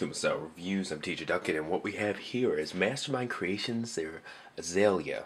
welcome Style Reviews. I'm TJ Duckett, and what we have here is Mastermind Creations, their Azalea.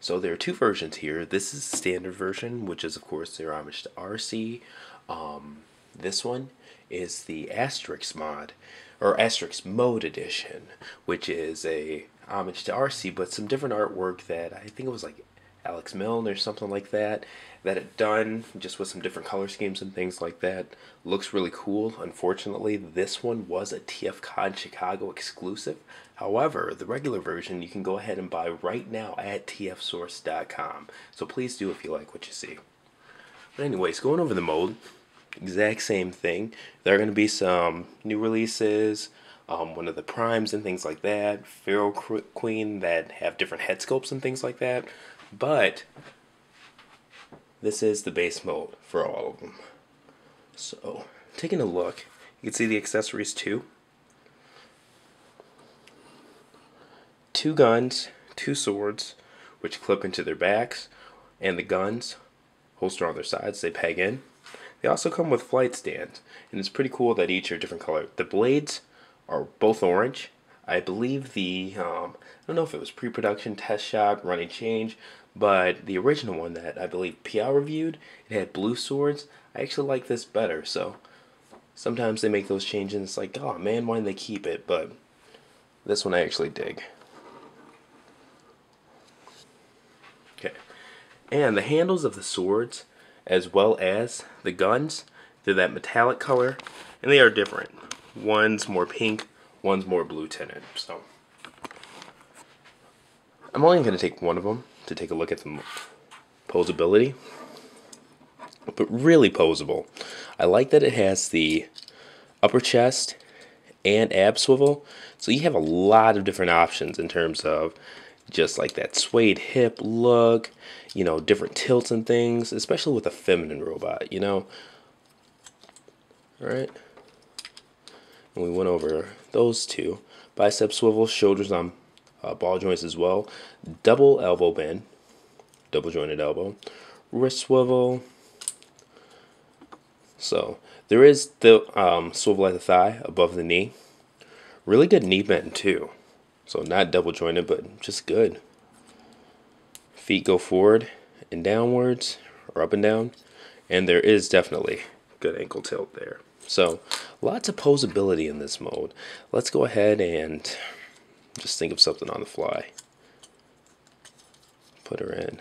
So there are two versions here. This is the standard version, which is of course their homage to Arcee. Um, this one is the Asterisk mod, or Asterisk Mode Edition, which is a homage to Arcee, but some different artwork that I think it was like Alex Milne or something like that that it done just with some different color schemes and things like that. Looks really cool. Unfortunately this one was a TFCon Chicago exclusive. However the regular version you can go ahead and buy right now at tfsource.com so please do if you like what you see. But anyways going over the mode exact same thing. There are going to be some new releases um, one of the primes and things like that. Feral Queen that have different head sculpts and things like that but this is the base mode for all of them. So, taking a look, you can see the accessories too. Two guns, two swords, which clip into their backs, and the guns holster on their sides, they peg in. They also come with flight stands, and it's pretty cool that each are different color. The blades are both orange. I believe the, um, I don't know if it was pre-production, test shot, running change, but the original one that I believe PL reviewed, it had blue swords. I actually like this better. So sometimes they make those changes. It's like, oh man, why didn't they keep it? But this one I actually dig. Okay, and the handles of the swords, as well as the guns, they're that metallic color, and they are different. One's more pink, one's more blue tinted. So I'm only going to take one of them to take a look at the posability. But really posable. I like that it has the upper chest and ab swivel. So you have a lot of different options in terms of just like that suede hip look, you know, different tilts and things, especially with a feminine robot, you know. All right. And we went over those two. Bicep swivel, shoulders on uh, ball joints as well. Double elbow bend, double jointed elbow, wrist swivel. So there is the um, swivel at the thigh above the knee. Really good knee bend too. So not double jointed, but just good. Feet go forward and downwards or up and down. And there is definitely good ankle tilt there. So lots of posability in this mode. Let's go ahead and just think of something on the fly. Put her in.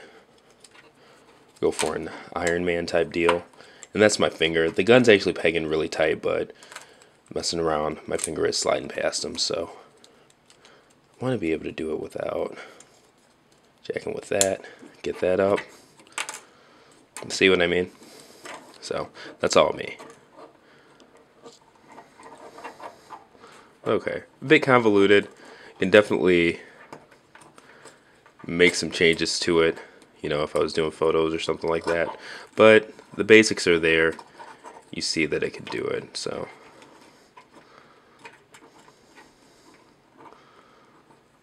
Go for an Iron Man type deal. And that's my finger. The gun's actually pegging really tight, but messing around, my finger is sliding past them, so I want to be able to do it without jacking with that. Get that up. See what I mean? So, that's all me. Okay, a bit convoluted can definitely make some changes to it you know if I was doing photos or something like that. But the basics are there. You see that it can do it so.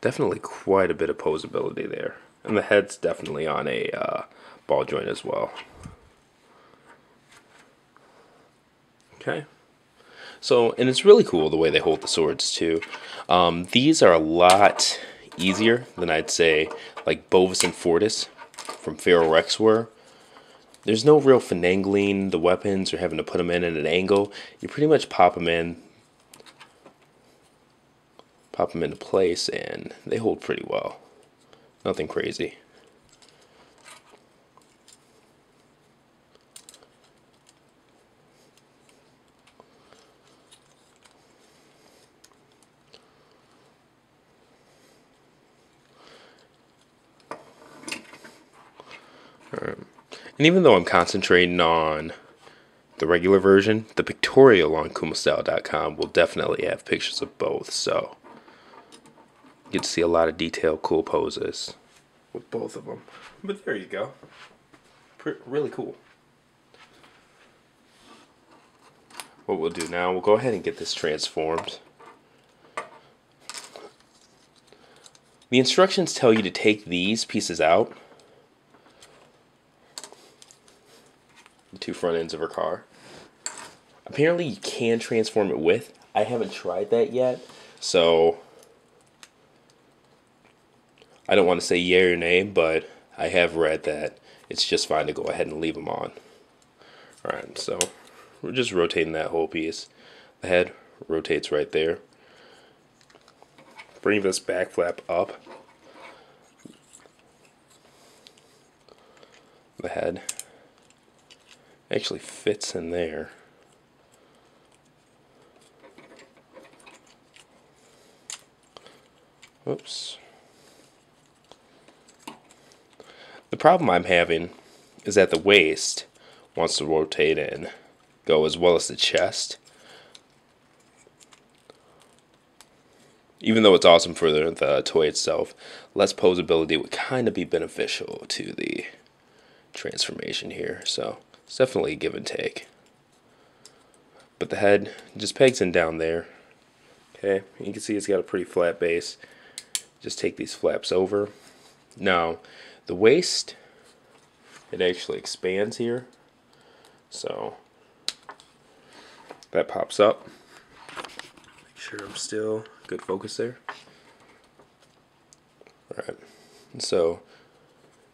Definitely quite a bit of posability there. And the head's definitely on a uh, ball joint as well. Okay so, and it's really cool the way they hold the swords too. Um, these are a lot easier than I'd say like Bovis and Fortis from Feral Rex were. There's no real finagling the weapons or having to put them in at an angle. You pretty much pop them in, pop them into place, and they hold pretty well. Nothing crazy. Um, and even though I'm concentrating on the regular version, the pictorial on kumastyle.com will definitely have pictures of both. So you get to see a lot of detailed, cool poses with both of them. But there you go. Really cool. What we'll do now, we'll go ahead and get this transformed. The instructions tell you to take these pieces out the two front ends of her car. Apparently you can transform it with. I haven't tried that yet, so I don't want to say yay or nay, but I have read that it's just fine to go ahead and leave them on. Alright, so we're just rotating that whole piece. The head rotates right there. Bring this back flap up. The head actually fits in there. Oops. The problem I'm having is that the waist wants to rotate and go as well as the chest. Even though it's awesome for the, the toy itself, less posability would kind of be beneficial to the transformation here. So it's definitely a give and take. But the head just pegs in down there. Okay, you can see it's got a pretty flat base. Just take these flaps over. Now, the waist, it actually expands here. So that pops up. Make sure I'm still good focus there. Alright, so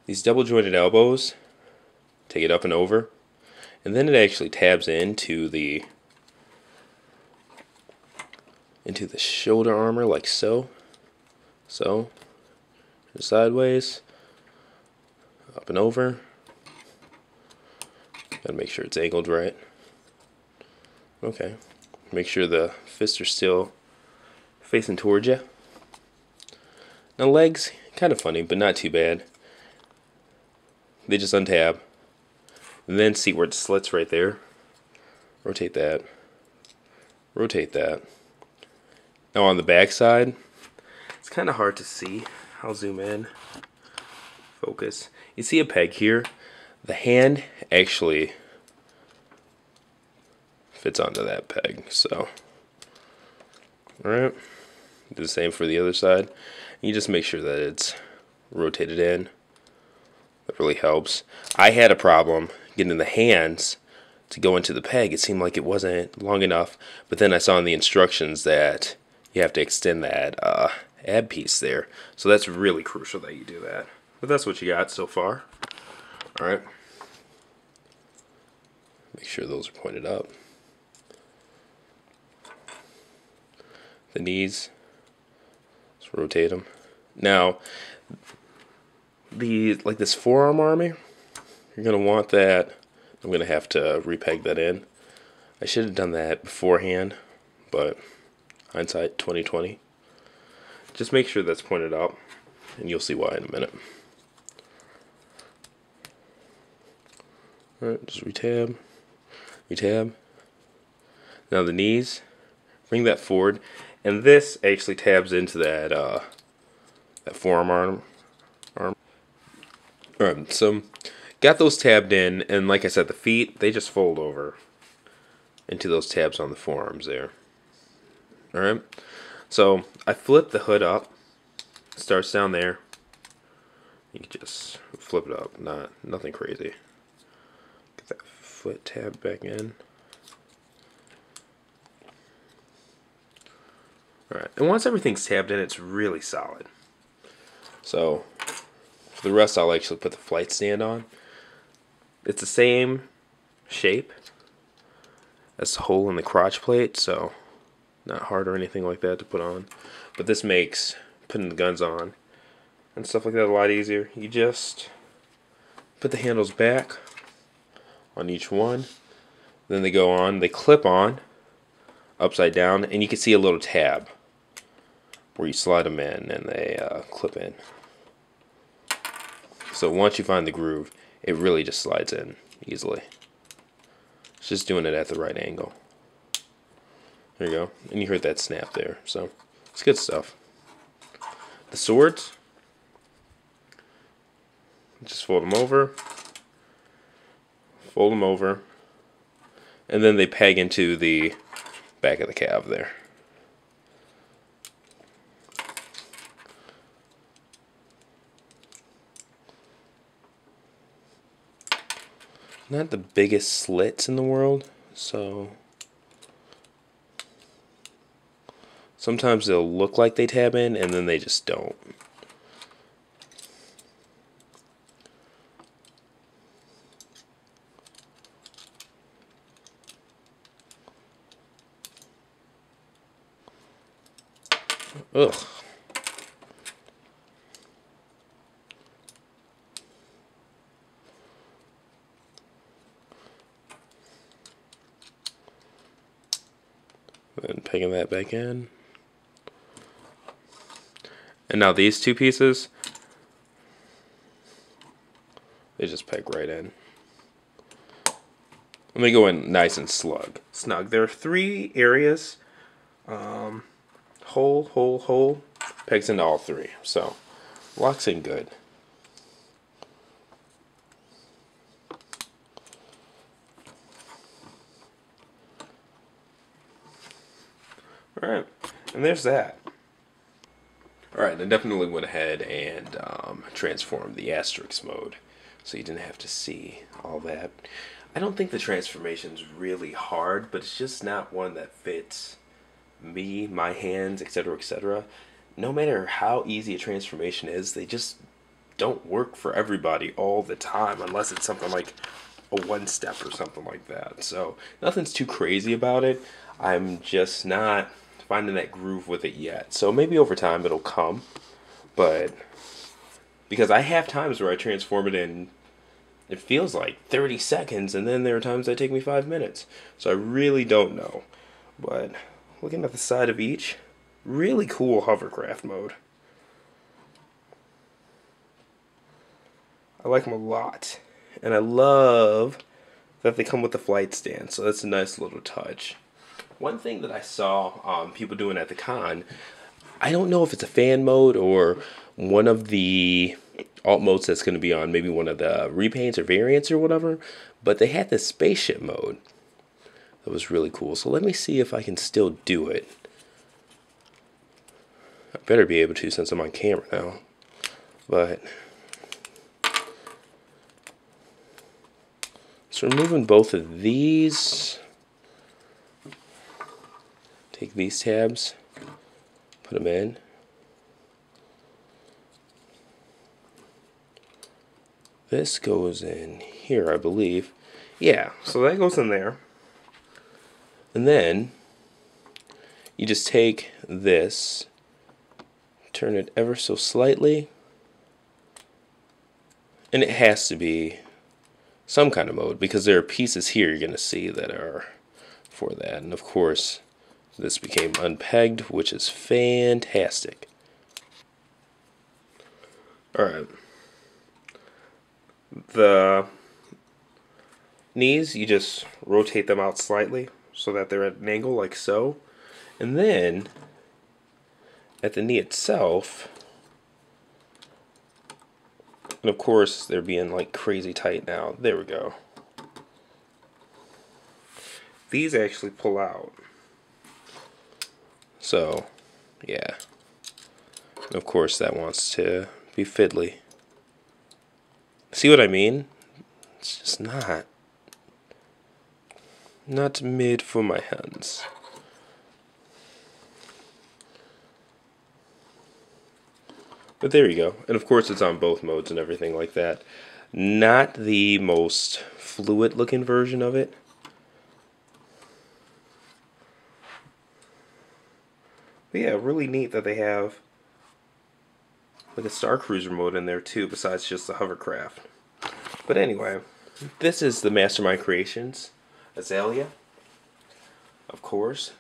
these double jointed elbows take it up and over, and then it actually tabs into the into the shoulder armor like so. So sideways, up and over. Gotta make sure it's angled right. Okay. Make sure the fists are still facing towards you. Now legs, kind of funny, but not too bad. They just untab. And then see where it slits right there. Rotate that. Rotate that. Now on the back side, it's kind of hard to see. I'll zoom in. Focus. You see a peg here? The hand actually fits onto that peg. So, alright. Do the same for the other side. You just make sure that it's rotated in. That really helps. I had a problem getting in the hands to go into the peg. It seemed like it wasn't long enough. But then I saw in the instructions that you have to extend that uh, ab piece there. So that's really crucial that you do that. But that's what you got so far. Alright. Make sure those are pointed up. The knees. Let's rotate them. Now, the like this forearm army, you're gonna want that. I'm gonna have to repeg that in. I should have done that beforehand, but hindsight 2020. Just make sure that's pointed out, and you'll see why in a minute. Alright, just retab, retab. Now the knees, bring that forward, and this actually tabs into that uh, that forearm arm. arm. Alright, so got those tabbed in, and like I said, the feet they just fold over into those tabs on the forearms there. Alright, so I flip the hood up, starts down there. You can just flip it up, not nothing crazy Get that foot tab back in. Alright, and once everything's tabbed in, it's really solid. So, for the rest, I'll actually put the flight stand on. It's the same shape as the hole in the crotch plate, so not hard or anything like that to put on. But this makes putting the guns on and stuff like that a lot easier. You just put the handles back, on each one. Then they go on, they clip on upside down, and you can see a little tab where you slide them in and they uh, clip in. So once you find the groove, it really just slides in easily. It's just doing it at the right angle. There you go. And you heard that snap there. So it's good stuff. The swords, just fold them over fold them over, and then they peg into the back of the cab there. Not the biggest slits in the world, so Sometimes they'll look like they tab in and then they just don't. Ugh. That back in. And now these two pieces, they just peg right in. Let me go in nice and slug. Snug. There are three areas. Um, hole, hole, hole. Pegs into all three. So, locks in good. Alright, and there's that. Alright, I definitely went ahead and um, transformed the asterisk mode so you didn't have to see all that. I don't think the transformation's really hard, but it's just not one that fits me, my hands, etc., etc. No matter how easy a transformation is, they just don't work for everybody all the time unless it's something like a one step or something like that. So, nothing's too crazy about it. I'm just not finding that groove with it yet. So maybe over time it'll come, but because I have times where I transform it in it feels like 30 seconds and then there are times that take me 5 minutes. So I really don't know. But looking at the side of each, really cool hovercraft mode. I like them a lot. And I love that they come with the flight stand, so that's a nice little touch. One thing that I saw um, people doing at the con, I don't know if it's a fan mode or one of the alt modes that's going to be on maybe one of the repaints or variants or whatever, but they had this spaceship mode that was really cool. So let me see if I can still do it. I better be able to since I'm on camera now. But so removing both of these take these tabs, put them in. This goes in here, I believe. Yeah, so that goes in there. And then you just take this, turn it ever so slightly, and it has to be some kind of mode because there are pieces here you're going to see that are for that. And of course, this became unpegged, which is fantastic. Alright. The knees, you just rotate them out slightly so that they're at an angle like so. And then, at the knee itself, and of course they're being like crazy tight now. There we go. These actually pull out. So, yeah. And of course, that wants to be fiddly. See what I mean? It's just not. Not made for my hands. But there you go. And of course it's on both modes and everything like that. Not the most fluid looking version of it. But yeah, really neat that they have like a Star Cruiser mode in there too, besides just the hovercraft. But anyway, this is the Mastermind Creations Azalea. Of course,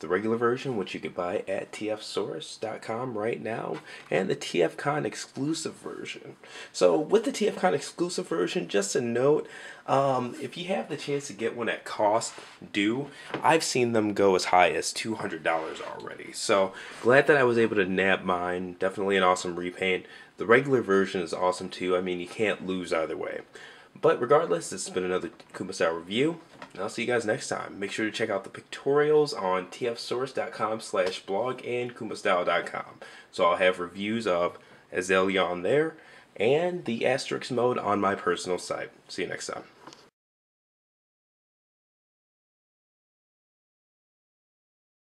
the regular version, which you can buy at tfsource.com right now, and the TFCon exclusive version. So, with the TFCon exclusive version, just a note um, if you have the chance to get one at cost due, I've seen them go as high as $200 already. So, glad that I was able to nab mine. Definitely an awesome repaint. The regular version is awesome too. I mean, you can't lose either way. But regardless, this has been another Kuma Style review. And I'll see you guys next time. Make sure to check out the pictorials on tfsource.com slash blog and kumastyle.com. So I'll have reviews of Azalea on there and the asterisk mode on my personal site. See you next time.